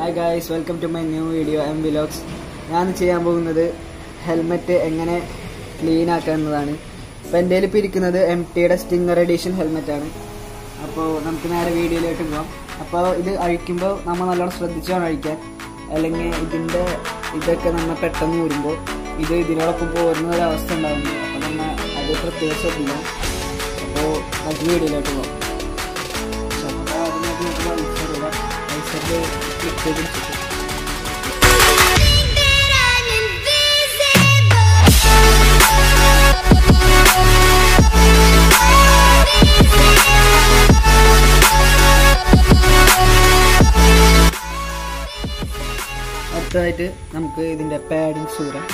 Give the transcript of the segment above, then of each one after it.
Hi guys welcome to my new video M vlogs ഞാൻ ചെയ്യാൻ പോകുന്നത് ഹെൽമെറ്റ് എങ്ങനെ ക്ലീൻ ആക്കുക എന്നതാണ്. അപ്പോൾ എന്റെ ഇപ്പോൾ ഇരിക്കുന്നത് എം ടിയുടെ സ്റ്റിങ്ങർ എഡീഷൻ ഹെൽമെറ്റാണ് അപ്പോൾ നമുക്ക് നേരെ വീഡിയോയിലോട്ട് പോകാം അപ്പോൾ ഇത് അഴിക്കുമ്പോൾ നമ്മൾ നല്ലോണം ശ്രദ്ധിച്ചാണ് അഴിക്കാൻ. അല്ലെങ്കിൽ ഇതിന്റെ ഇതൊക്കെ നമ്മൾ പെട്ടെന്ന് വരുമ്പോൾ ഇത് ഇതിനോടൊപ്പം പോരുന്ന ഒരു അവസ്ഥ ഉണ്ടാകുന്നു അപ്പോൾ നമ്മൾ അത് പ്രത്യേകം ശ്രദ്ധിക്കണം. അപ്പോൾ നമുക്ക് വീഡിയോയിലോട്ട് പോകാം അപ്പോൾ അതിനകത്ത് നമുക്ക് മത്സരം ചെയ്ത് വെച്ചിട്ട് അടുത്തതായിട്ട് നമുക്ക് ഇതിന്റെ പാഡിങ്സ് സൂരം.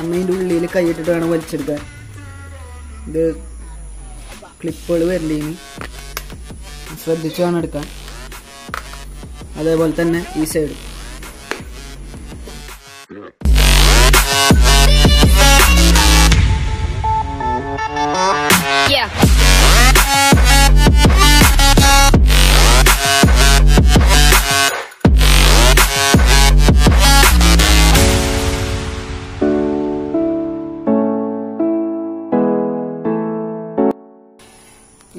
നമ്മ ഇതിന്റെ ഉള്ളിൽ കൈയിട്ടിട്ട് വേണം വലിച്ചെടുക്കാൻ. ഇത് ക്ലിപ്പുകൾ വരലീന് ശ്രദ്ധിച്ച് വേണം എടുക്കാൻ. അതേപോലെ തന്നെ ഈ സൈഡ്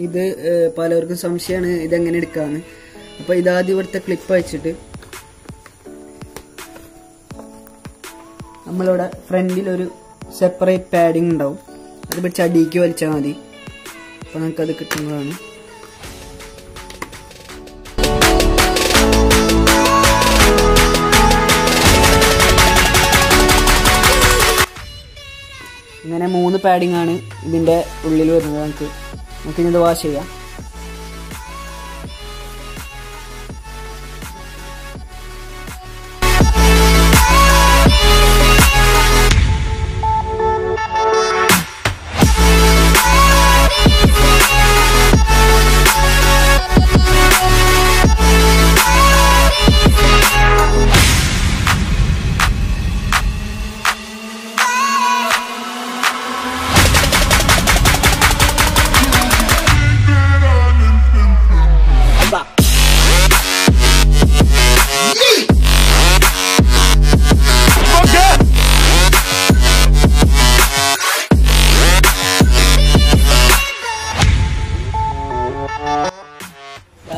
ഇത് പലർക്കും സംശയമാണ് ഇതെങ്ങനെ എടുക്കാന്ന്. അപ്പൊ ഇതാദ്യം ഇവിടുത്തെ ക്ലിപ്പ് അയച്ചിട്ട് നമ്മളിവിടെ ഫ്രണ്ടിൽ ഒരു സെപ്പറേറ്റ് പാഡിങ് ഉണ്ടാവും. അത് പിടിച്ച് അടിക്ക് വലിച്ചാൽ മതി. അപ്പൊ നമുക്കത് കിട്ടുന്നതാണ്. ഇങ്ങനെ മൂന്ന് പാഡിംഗ് ആണ് ഇതിന്റെ ഉള്ളിൽ വരുന്നത് നമുക്ക്. നമുക്ക് ഇനി ഇത് വാഷ് ചെയ്യാം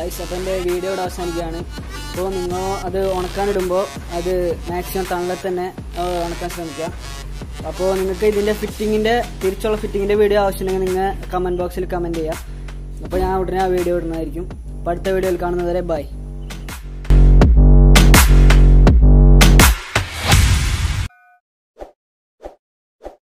ഗായ്സ് അപ്പോൾ എന്റെ വീഡിയോ ഇവിടെ അവസാനിക്കുകയാണ്. അപ്പോൾ നിങ്ങൾ അത് ഉണക്കാനിടുമ്പോൾ അത് മാക്സിമം തണലിൽ തന്നെ ഉണക്കാൻ ശ്രമിക്കുക. അപ്പോൾ നിങ്ങൾക്ക് ഇതിന്റെ ഫിറ്റിങ്ങിന്റെ തിരിച്ചുള്ള ഫിറ്റിങ്ങിന്റെ വീഡിയോ ആവശ്യമുണ്ടെങ്കിൽ നിങ്ങൾ കമന്റ് ബോക്സിൽ കമന്റ് ചെയ്യുക. അപ്പോൾ ഞാൻ ഉടനെ ആ വീഡിയോ ഇടുന്നതായിരിക്കും. അപ്പോൾ അടുത്ത വീഡിയോയിൽ കാണുന്നതുവരെ ബൈ